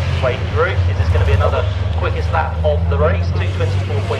its way through. Is this going to be another quickest lap of the race? 224.